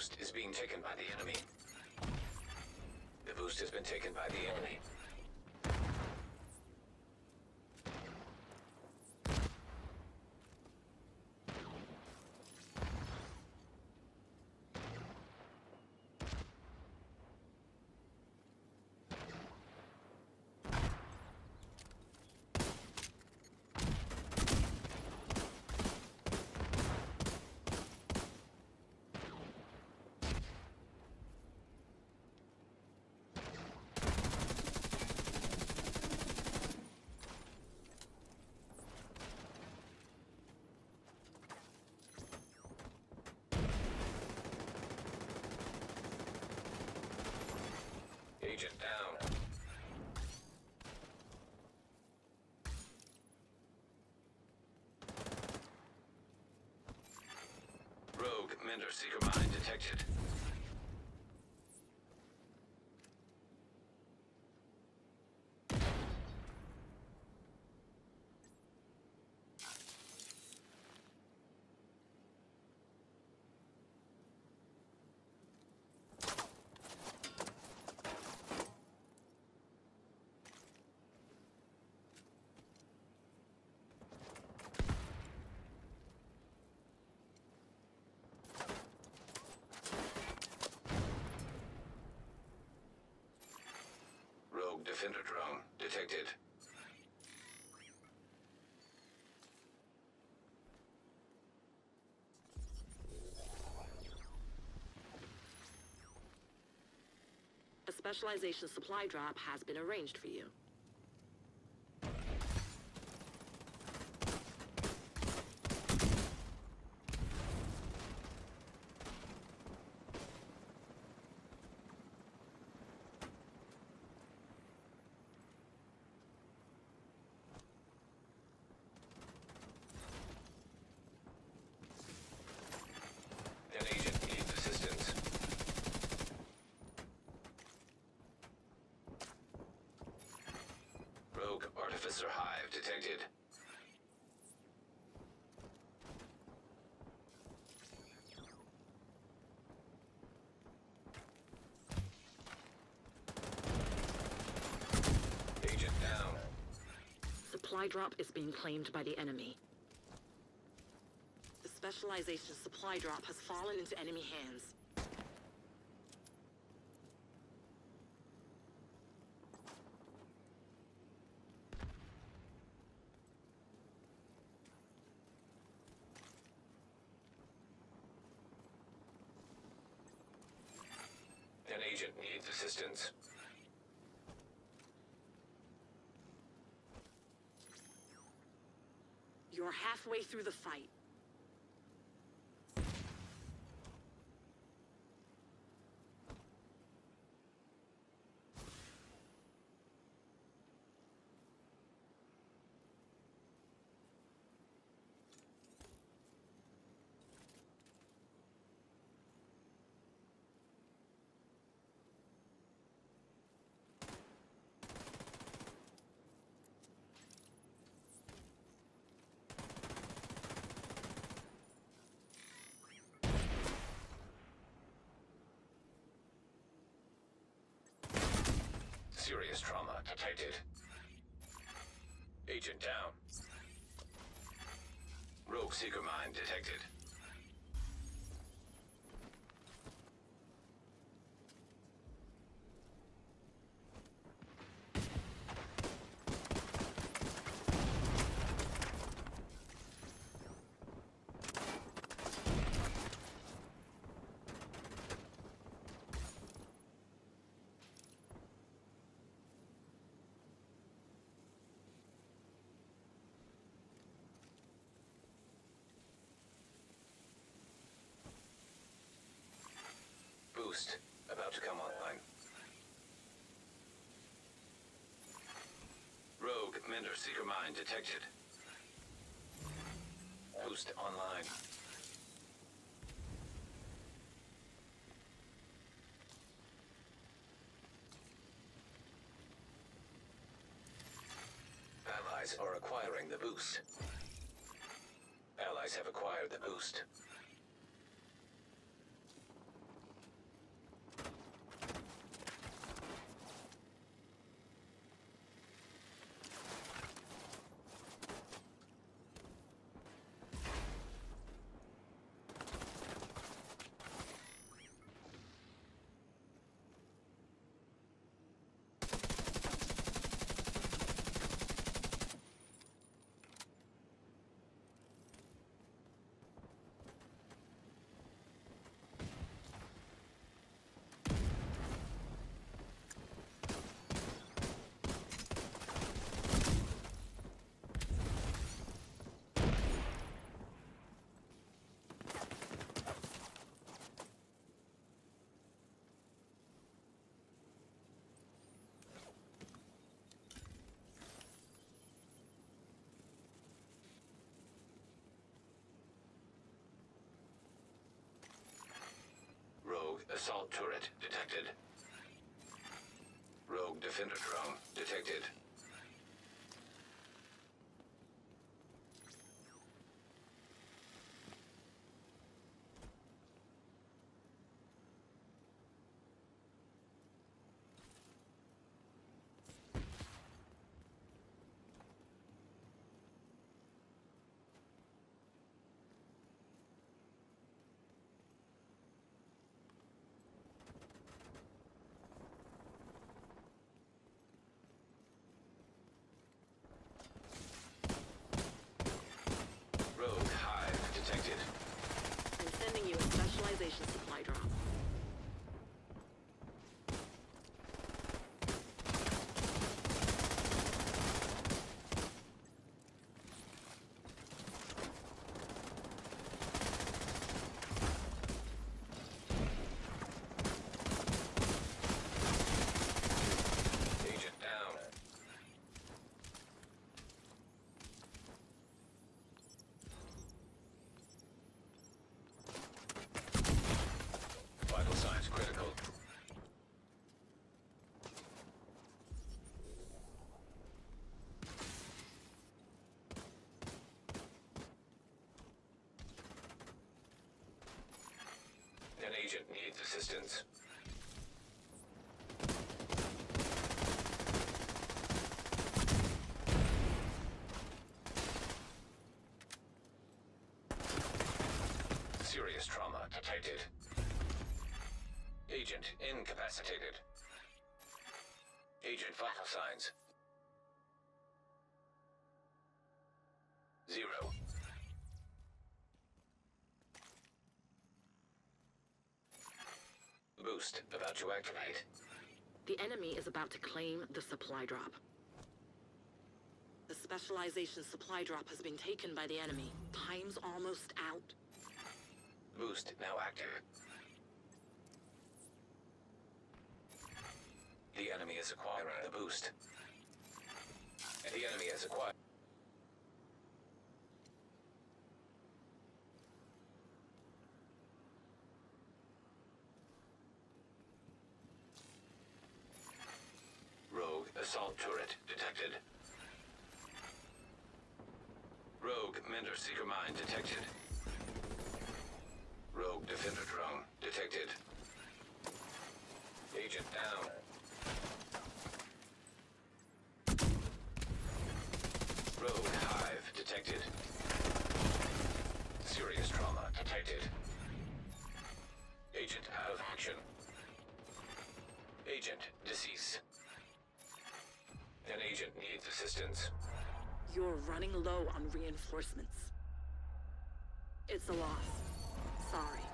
boost is being taken by the enemy. The boost has been taken by the enemy. Agent down. Rogue Mender Seeker Mine detected. Rogue Defender drone detected. A specialization supply drop has been arranged for you. An agent needs assistance. Rogue Artificer Hive detected. Agent down. Supply drop is being claimed by the enemy. The specialization supply drop has fallen into enemy hands. An agent needs assistance. You're halfway through the fight. Serious trauma detected. Agent down. Rogue Seeker Mine detected. Boost about to come online. Rogue Mender Seeker Mine detected. Boost online. Allies are acquiring the boost. Allies have acquired the boost. Assault turret detected. Rogue defender drone detected. Rogue hive detected. I'm sending you a specialization supply drop. Agent down. Vital signs critical. An agent needs assistance. Serious trauma detected. Agent incapacitated. Agent vital signs. Zero. Boost about to activate. The enemy is about to claim the supply drop. The specialization supply drop has been taken by the enemy. Time's almost out. Boost now active. The enemy is acquiring the boost. And the enemy has acquired. Rogue assault turret detected. Rogue Mender Seeker Mine detected. Rogue Defender drone detected. Agent down. Rogue Hive detected. Serious trauma detected. Agent out of action. Agent deceased. An agent needs assistance. You're running low on reinforcements. It's a loss. Sorry.